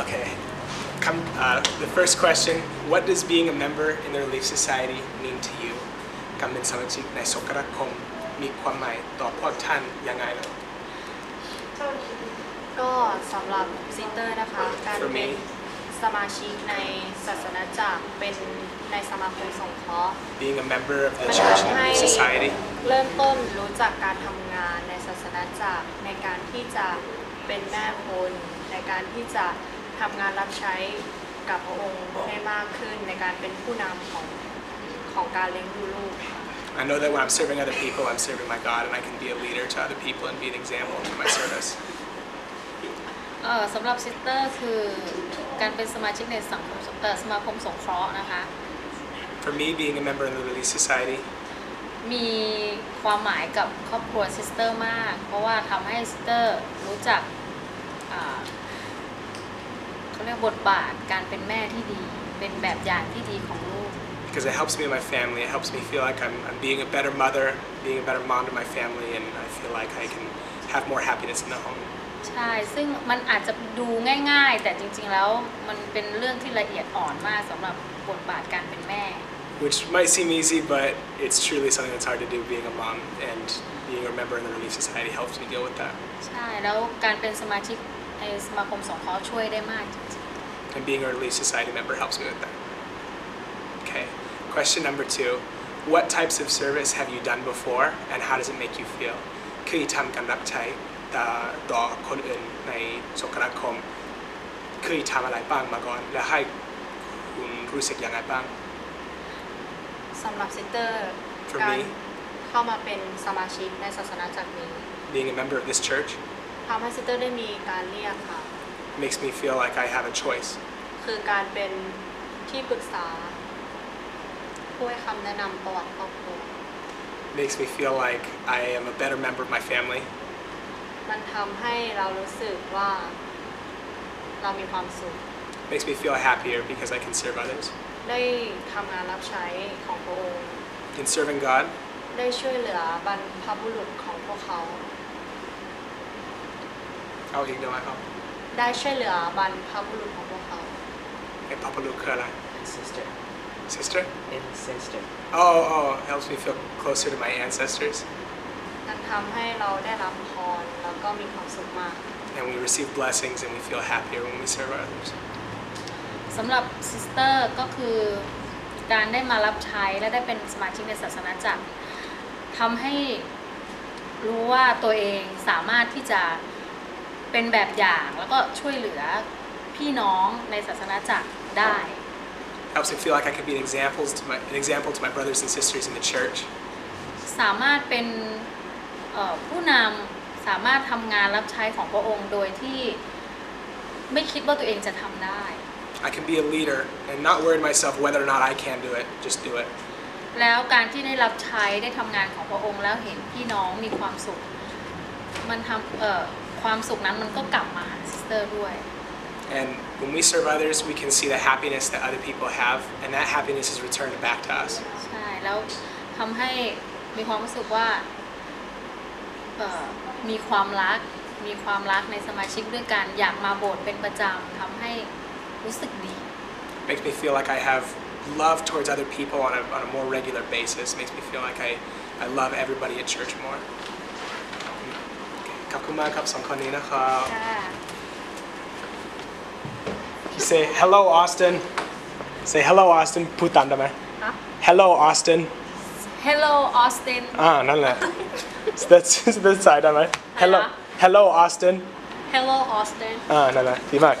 Okay. Come, uh, the first question, what does being a member in the Relief Society mean to you? การเป็นสมาชิกในสกราคมมีความหมายต่อพวกท่านยังไงล่ะก็สำหรับซิสเตอร์นะคะ การ For me เป็นสมาชิกในศาสนาจักรเป็นในสมาคมสงเคราะห์ Being a member of the มัน Church ทำ and ให้ Relief Society เริ่มต้นรู้จักการทำงานในศาสนาจักรในการที่จะเป็นแม่คนในการที่จะ ทำงานรับใช้กับพระองค์ให้มากขึ้นในการเป็นผู้นำของของการเลี้ยงดูลูกค่ะ I know that when I'm serving other people, I'm serving my God, and I can be a leader to other people and be an example to my service. เอ่อสำหรับซิสเตอร์คือการเป็นสมาชิกในสังคมเอ่อสมาคมสงเคราะห์นะคะ For me, being a member in the Relief Society มีความหมายกับครอบครัวซิสเตอร์มาก เพราะว่าทำให้ซิสเตอร์รู้จักอ่า เขาเรียกบทบาทการเป็นแม่ที่ดี เป็นแบบอย่างที่ดีของลูก because it helps me and my family. It helps me feel like I'm, I'm being a better mother, being a better mom to my family, and I feel like I can have more happiness in the home. ใช่ ซึ่งมันอาจจะดูง่ายๆ แต่จริงๆ แล้วมันเป็นเรื่องที่ละเอียดอ่อนมากสำหรับบทบาทการเป็นแม่ Which might seem easy, but it's truly something that's hard to do being a mom, and being a member in the Relief Society helps me deal with that. ใช่ แล้วการเป็นสมาชิก ในสมาคมสงเคราะห์ช่วยได้มากจริง And being a Relief Society member helps me with that. Okay, question number two. What types of service have you done before, and how does it make you feel? เคยทำการรับใช้ต่อต่อคนอื่นในสงครามคมเคยทำอะไรบ้างมาก่อน และให้คุณรู้สึกยังไงบ้างสำหรับซิสเตอร์ For การ me เข้ามาเป็นสมาชิกในศาสนาจักรนี้ being a member of this church ทำให้ซิสเตอร์ได้มีการเรียกค่ะ makes me feel like I have a choice. คือการเป็นที่ปรึกษาผู้ให้คำแนะนำประวัติครอบครัว makes me feel like I am a better member of my family. มันทำให้เรารู้สึกว่าเรามีความสุข makes me feel happier because I can serve others. ได้ทำงานรับใช้ของพระองค์ In serving God, ได้ช่วยเหลือบรรพบุรุษของพวกเขา เอาอีกหน่อยครับ ได้ช่วยเหลือบรรพบุรุษของพวกเขา ไอ้ Papa Luke คืออะไร sister Sister? and sister Oh, oh, helps me feel closer to my ancestors. มันทำให้เราได้รับพรแล้วก็มีความสุขมาก And we receive blessings and we feel happier when we serve others. ๆสำหรับซิสเตอร์ก็คือการได้มารับใช้และได้เป็นสมาชิกในศาสนาจักรทำให้รู้ว่าตัวเองสามารถที่จะ เป็นแบบอย่างแล้วก็ช่วยเหลือพี่น้องในศาสนาจักรได้ Helps me feel like I can be an example to my, an example to my brothers and sisters in the church. สามารถเป็นเอ่อผู้นำสามารถทำงานรับใช้ของพระองค์โดยที่ไม่คิดว่าตัวเองจะทำได้ I can be a leader and not worry myself whether or not I can do it, just do it. แล้วการที่ได้รับใช้ได้ทำงานของพระองค์แล้วเห็นพี่น้องมีความสุข มันทำเอ่อ ความสุขนั้นมันก็กลับมาหาซิสเตอร์ด้วย And when we serve others, we can see the happiness that other people have, and that happiness is returned back to us. ใช่แล้วทำให้มีความรู้สึกว่าเอ่อมีความรักมีความรักในสมาชิกด้วยกันอยากมาโบสถ์เป็นประจำทำให้รู้สึกดี makes me feel like I have love towards other people on a, on a more regular basis. Makes me feel like I, I love everybody at church more. ขอบคุณมากครับสองคนนี้นะครับ ค่ะ Say hello Austin Say hello Austin พูดตามได้ไหม ฮะ Hello Austin Hello Austin อ่านั่นแหละ That's that's สายได้ไหม Hello อะไรนะ Hello Austin Hello Austin อ่านั่นแหละดีมาก